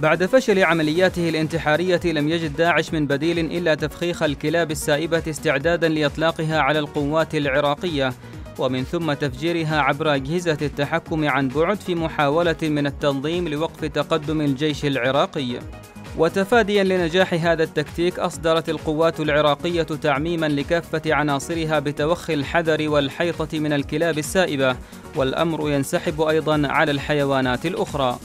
بعد فشل عملياته الانتحارية لم يجد داعش من بديل إلا تفخيخ الكلاب السائبة استعدادا لإطلاقها على القوات العراقية ومن ثم تفجيرها عبر أجهزة التحكم عن بعد في محاولة من التنظيم لوقف تقدم الجيش العراقي. وتفاديا لنجاح هذا التكتيك أصدرت القوات العراقية تعميما لكافة عناصرها بتوخي الحذر والحيطة من الكلاب السائبة، والأمر ينسحب أيضا على الحيوانات الأخرى.